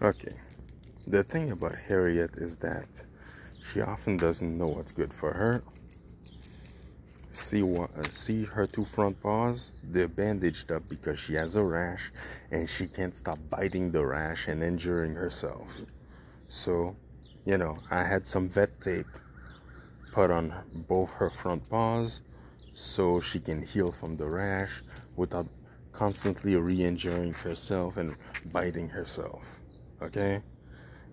Okay. The thing about Harriet is that she often doesn't know what's good for her. See what? Uh, see her two front paws? They're bandaged up because she has a rash, and she can't stop biting the rash and injuring herself. So, you know, I had some vet tape put on both her front paws so she can heal from the rash without constantly re-injuring herself and biting herself okay?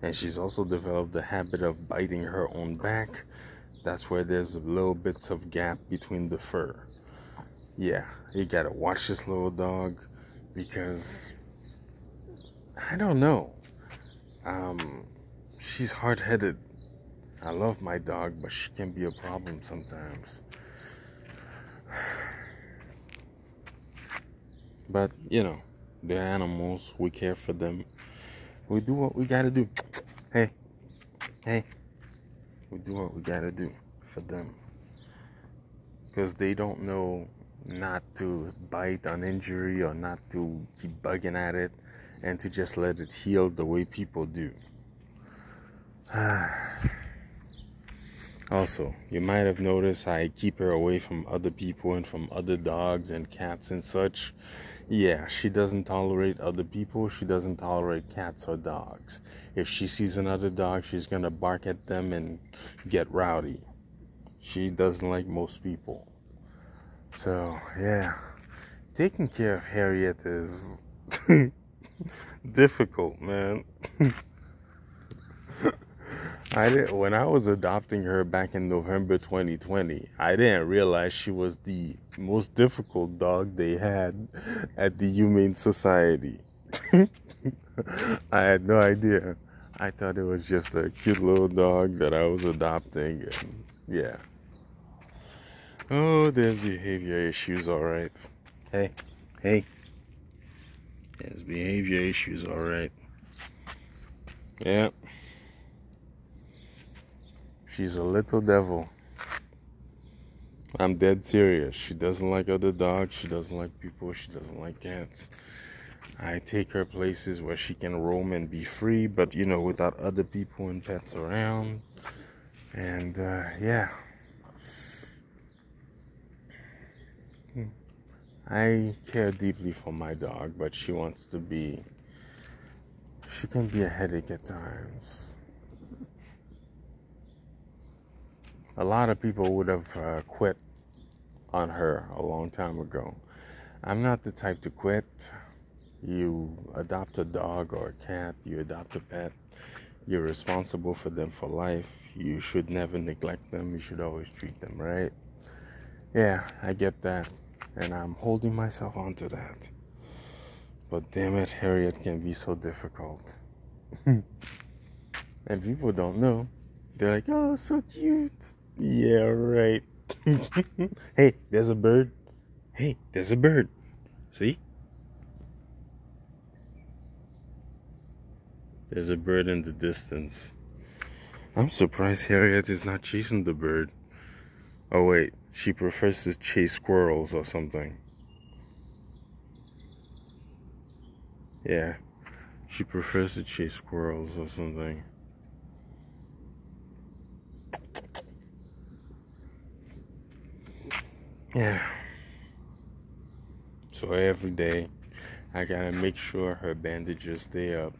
And she's also developed the habit of biting her own back. That's where there's little bits of gap between the fur. Yeah you gotta watch this little dog because i don't know. Um she's hard-headed. I love my dog but she can be a problem sometimes. But you know, they're animals. We care for them. We do what we gotta do. Hey, hey, we do what we gotta do for them because they don't know not to bite on injury or not to keep bugging at it and to just let it heal the way people do. Also, you might have noticed I keep her away from other people and from other dogs and cats and such. Yeah, she doesn't tolerate other people. She doesn't tolerate cats or dogs. If she sees another dog, she's gonna bark at them and get rowdy. She doesn't like most people. So, yeah, taking care of Harriet is difficult, man. I didn't, when I was adopting her back in November 2020, I didn't realize she was the most difficult dog they had at the Humane Society. I had no idea. I thought it was just a cute little dog that I was adopting, and yeah. Oh, there's behavior issues, alright. Hey, hey. There's behavior issues, alright. Yeah. She's a little devil. I'm dead serious. She doesn't like other dogs. She doesn't like people. She doesn't like cats. I take her places where she can roam and be free, but you know, without other people and pets around. And uh, yeah. I care deeply for my dog, but she wants to be. She can be a headache at times. A lot of people would have uh, quit on her a long time ago. I'm not the type to quit. You adopt a dog or a cat, you adopt a pet, you're responsible for them for life. You should never neglect them, you should always treat them right. Yeah, I get that, and I'm holding myself onto that. But damn it, Harriet can be so difficult. and people don't know. They're like, oh, so cute. Yeah, right. hey, there's a bird. Hey, there's a bird. See? There's a bird in the distance. I'm surprised Harriet is not chasing the bird. Oh, wait. She prefers to chase squirrels or something. Yeah. She prefers to chase squirrels or something. Yeah. So every day, I gotta make sure her bandages stay up.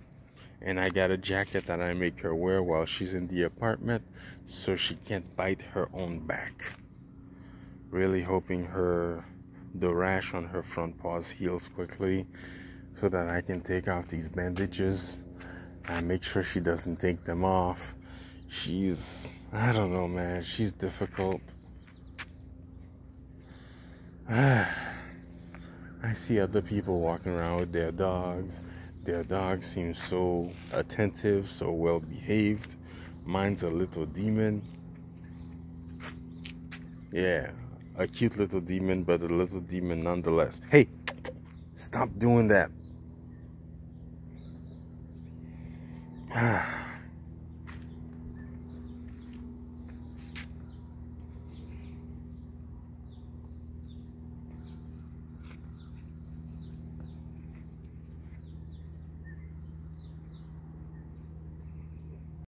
And I got a jacket that I make her wear while she's in the apartment so she can't bite her own back. Really hoping her the rash on her front paws heals quickly so that I can take off these bandages and make sure she doesn't take them off. She's I don't know man, she's difficult. I see other people walking around with their dogs. Their dogs seem so attentive, so well behaved. Mine's a little demon. Yeah, a cute little demon, but a little demon nonetheless. Hey, stop doing that. Ah.